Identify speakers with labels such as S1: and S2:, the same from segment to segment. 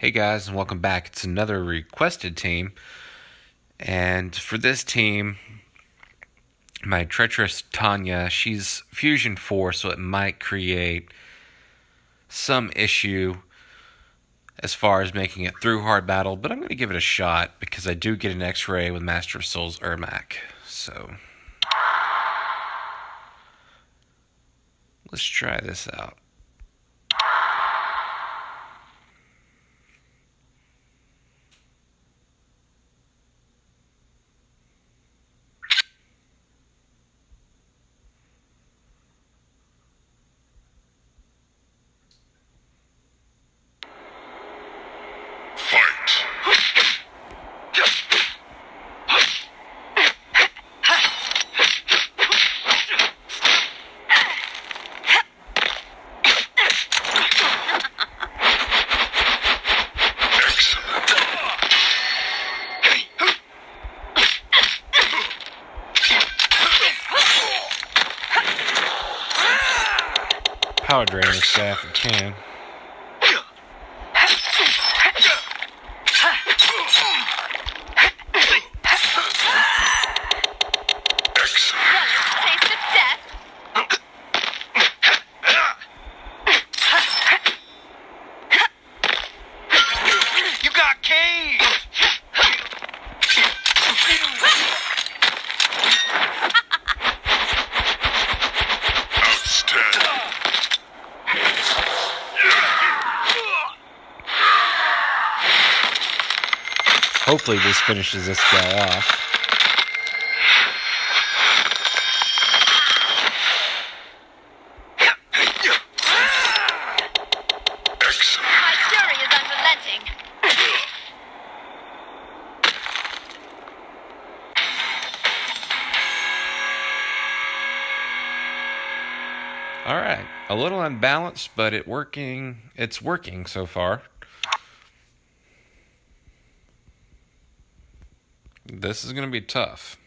S1: Hey guys, and welcome back. It's another requested team. And for this team, my treacherous Tanya, she's Fusion 4, so it might create some issue as far as making it through hard battle, but I'm going to give it a shot because I do get an x ray with Master of Souls Ermac. So let's try this out. power drain draining staff in 10. Hopefully this finishes this guy off. All right, a little unbalanced, but it working. It's working so far. This is going to be tough.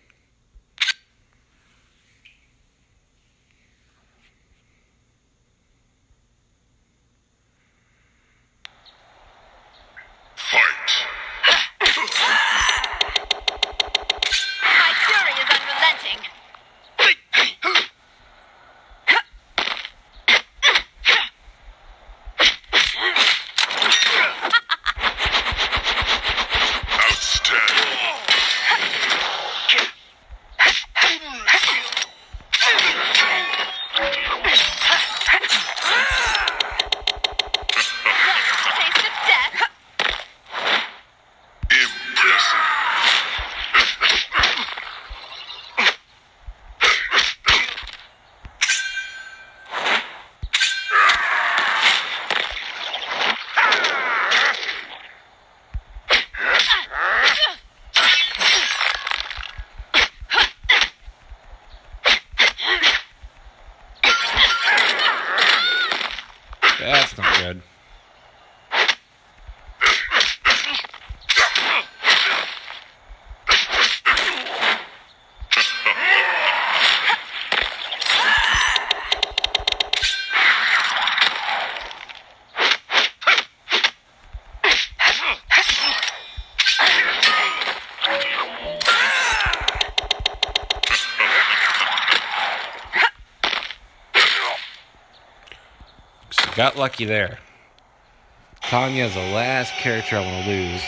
S1: Got lucky there. Tanya is the last character I want to lose.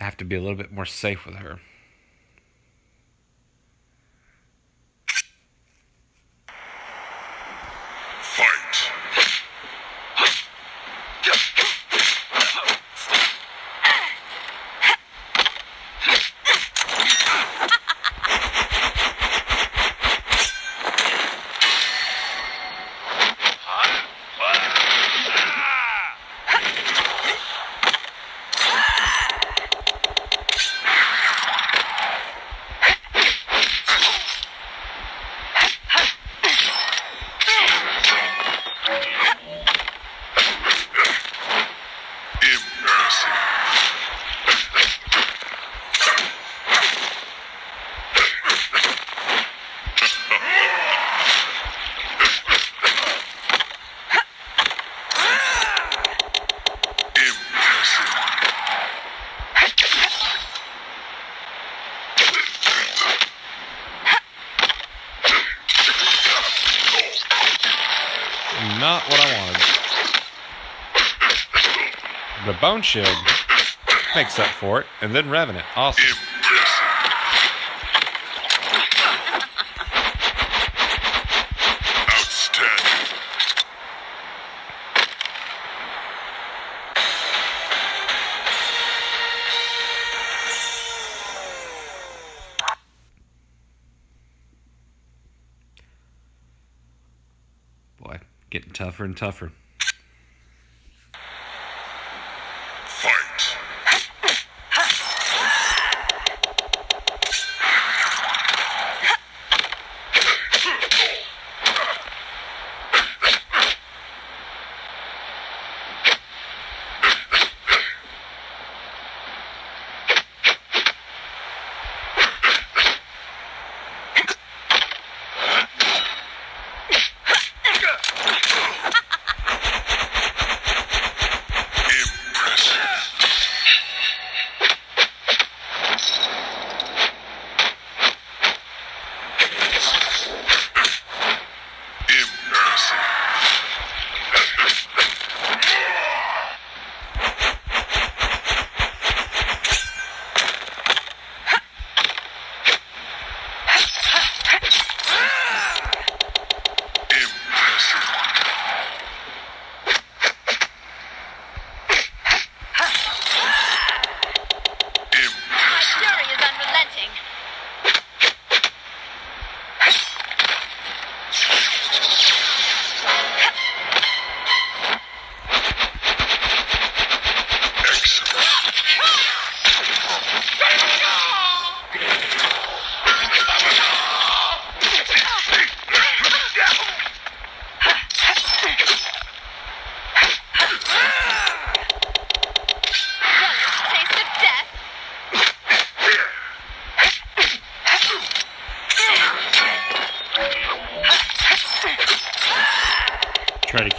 S1: I have to be a little bit more safe with her. Not what I wanted. The Bone Shield makes up for it, and then Revenant. Awesome. Tougher and tougher.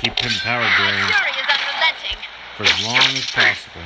S1: Keep him power drained
S2: fury is unrelenting.
S1: for as long as possible.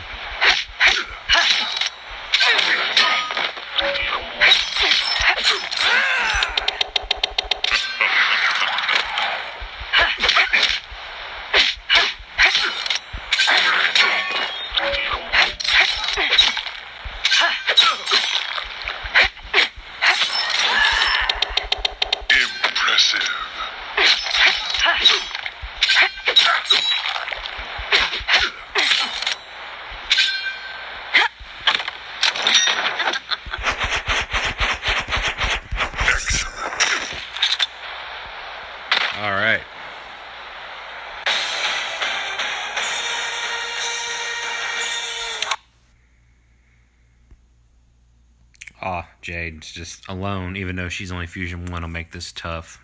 S1: Ah, Jade's just alone, even though she's only Fusion 1 will make this tough.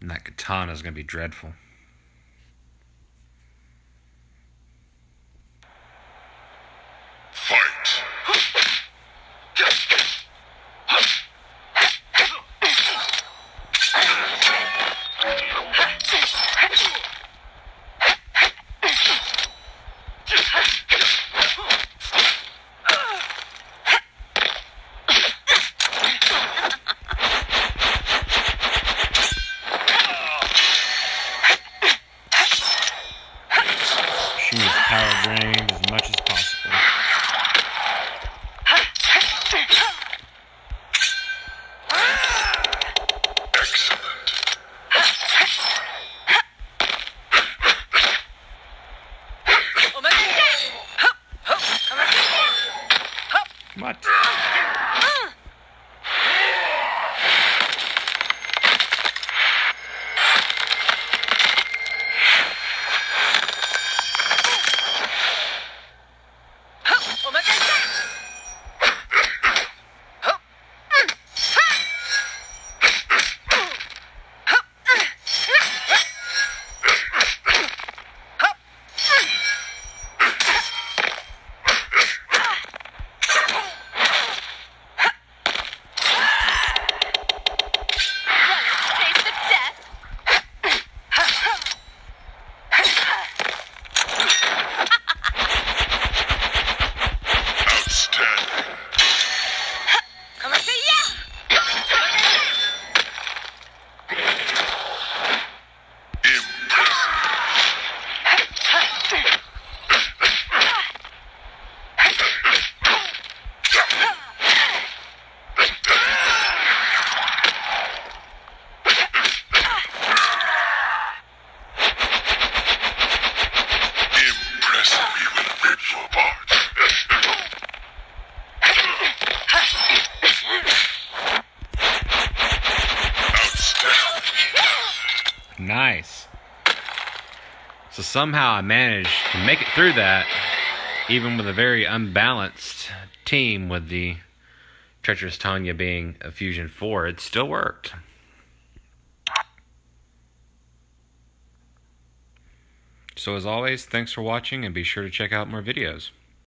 S1: And that katana is gonna be dreadful.
S3: drained
S1: as much as possible. What? So somehow I managed to make it through that, even with a very unbalanced team with the Treacherous Tanya being a Fusion 4. It still worked. So as always, thanks for watching and be sure to check out more videos.